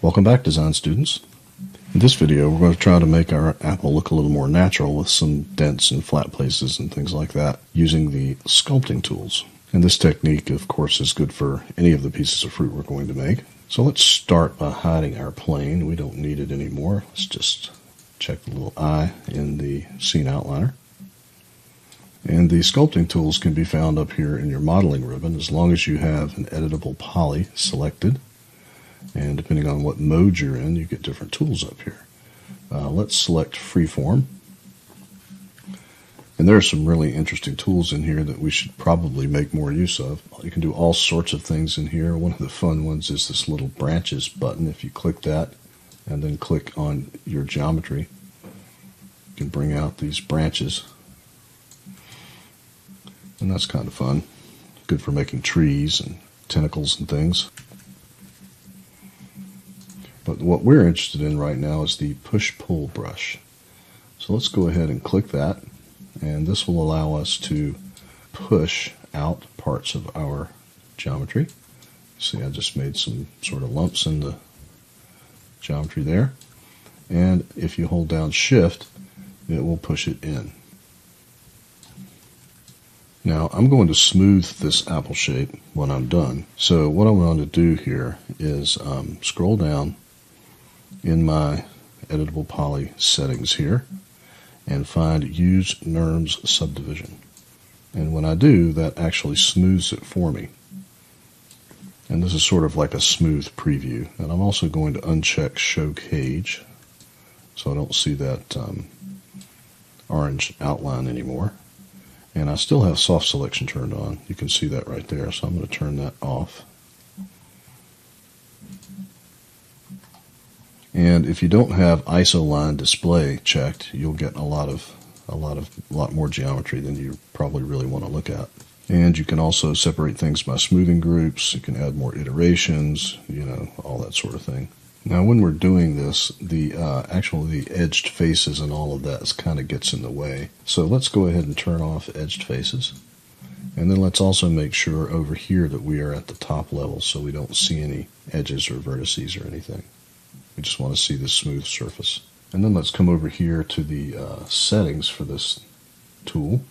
Welcome back design students. In this video we're going to try to make our apple look a little more natural with some dents and flat places and things like that using the sculpting tools. And this technique of course is good for any of the pieces of fruit we're going to make. So let's start by hiding our plane. We don't need it anymore. Let's just check the little eye in the scene outliner. And the sculpting tools can be found up here in your modeling ribbon as long as you have an editable poly selected. And depending on what mode you're in, you get different tools up here. Uh, let's select freeform. And there are some really interesting tools in here that we should probably make more use of. You can do all sorts of things in here. One of the fun ones is this little branches button. If you click that and then click on your geometry, you can bring out these branches and that's kind of fun. Good for making trees and tentacles and things. What we're interested in right now is the push-pull brush. So let's go ahead and click that, and this will allow us to push out parts of our geometry. See, I just made some sort of lumps in the geometry there. And if you hold down shift, it will push it in. Now I'm going to smooth this apple shape when I'm done. So what I'm going to do here is um, scroll down in my editable poly settings here and find use NURBS subdivision. And when I do, that actually smooths it for me. And this is sort of like a smooth preview. And I'm also going to uncheck show cage so I don't see that um, orange outline anymore. And I still have soft selection turned on. You can see that right there. So I'm going to turn that off. And if you don't have ISO line display checked, you'll get a lot of a lot of a lot more geometry than you probably really want to look at. And you can also separate things by smoothing groups. You can add more iterations, you know, all that sort of thing. Now, when we're doing this, the uh, actually the edged faces and all of that kind of gets in the way. So let's go ahead and turn off edged faces. And then let's also make sure over here that we are at the top level so we don't see any edges or vertices or anything. We just want to see the smooth surface. And then let's come over here to the uh, settings for this tool.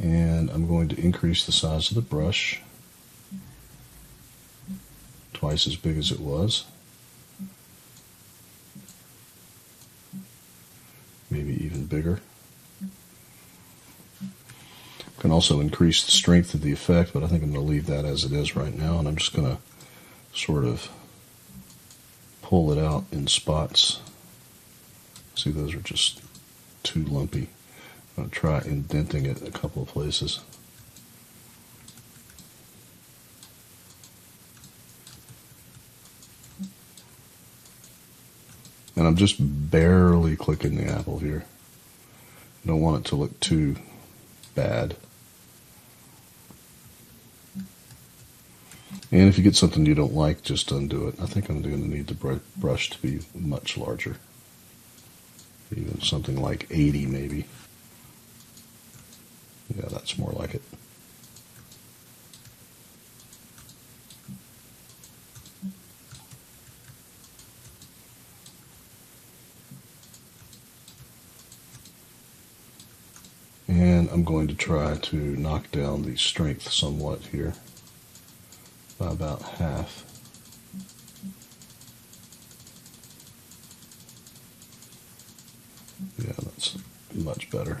And I'm going to increase the size of the brush twice as big as it was. maybe even bigger. Can also increase the strength of the effect, but I think I'm going to leave that as it is right now, and I'm just going to sort of pull it out in spots. See, those are just too lumpy. To try indenting it a couple of places. And I'm just barely clicking the apple here. I don't want it to look too bad. And if you get something you don't like, just undo it. I think I'm going to need the brush to be much larger. Even something like 80 maybe. Yeah, that's more like it. And I'm going to try to knock down the strength somewhat here by about half. Yeah, that's much better.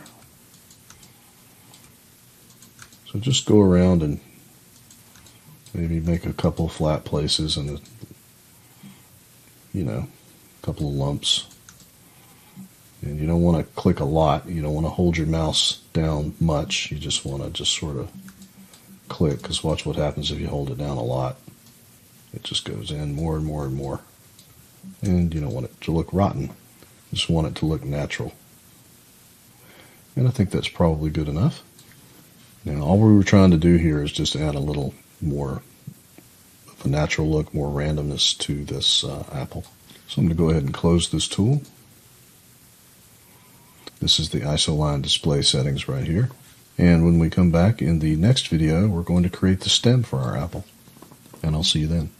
So just go around and maybe make a couple flat places and a, you know, a couple of lumps. And you don't want to click a lot. You don't want to hold your mouse down much. You just want to just sort of click because watch what happens if you hold it down a lot. It just goes in more and more and more. And you don't want it to look rotten. You just want it to look natural. And I think that's probably good enough. Now all we were trying to do here is just add a little more of a natural look, more randomness to this uh, apple. So I'm going to go ahead and close this tool. This is the isoline display settings right here. And when we come back in the next video, we're going to create the stem for our apple. And I'll see you then.